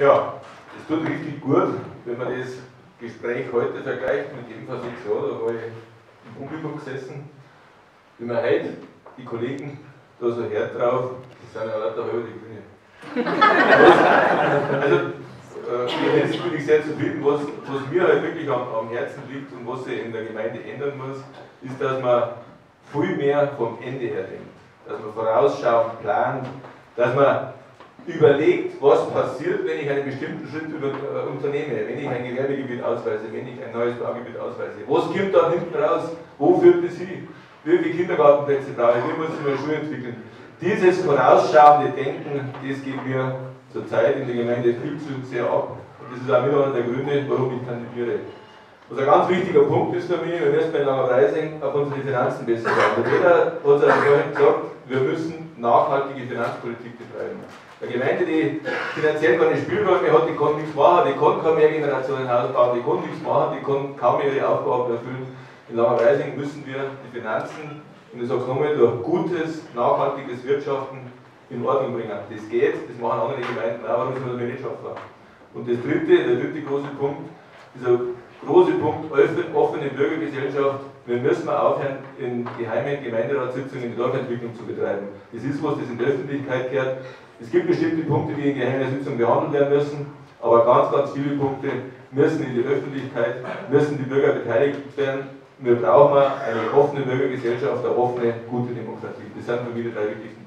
Ja, es tut richtig gut, wenn man das Gespräch heute vergleicht mit dem vor sechs Jahren, da war ich im Publikum gesessen, wie man heute die Kollegen da so hört drauf, die sind ja lauter halbe die Grüne. also, äh, jetzt bin ich sehr zufrieden, was, was mir halt wirklich am, am Herzen liegt und was sich in der Gemeinde ändern muss, ist, dass man viel mehr vom Ende her denkt. Dass man vorausschauend plant, dass man überlegt, was passiert, wenn ich einen bestimmten Schritt über, äh, unternehme, wenn ich ein Gewerbegebiet ausweise, wenn ich ein neues Baugebiet ausweise. Was kommt dann hinten raus? Wo führt es hin? Wie viele Kindergartenplätze brauche ich? Wie muss ich meine Schule entwickeln? Dieses vorausschauende Denken, das geht mir zurzeit in der Gemeinde viel zu sehr ab. Und das ist auch wieder einer der Gründe, warum ich kandidiere. Was ein ganz wichtiger Punkt ist für mich, wir müssen bei Langer Reising auf unsere Finanzen besser schauen. Jeder hat es vorhin gesagt, wir müssen nachhaltige Finanzpolitik betreiben. Eine Gemeinde, die finanziell keine Spielräume hat, die kann nichts machen, die kann keine Mehrgenerationenhaus bauen, die kann nichts machen, die kann kaum ihre Aufgaben erfüllen. In Langerweising müssen wir die Finanzen, und ich sage es nochmal, durch gutes, nachhaltiges Wirtschaften in Ordnung bringen. Das geht, das machen andere Gemeinden auch, warum soll das nicht schaffen? Und das dritte, der dritte große Punkt, dieser große Punkt, offene Bürgergesellschaft, wir müssen aufhören, in geheimen Gemeinderatssitzungen die Dorfentwicklung zu betreiben. Das ist was, das in der Öffentlichkeit gehört. Es gibt bestimmte Punkte, die in geheimer Sitzung behandelt werden müssen, aber ganz, ganz viele Punkte müssen in die Öffentlichkeit, müssen die Bürger beteiligt werden. Wir brauchen eine offene Bürgergesellschaft, eine offene, gute Demokratie. Das sind für mich die drei wichtigsten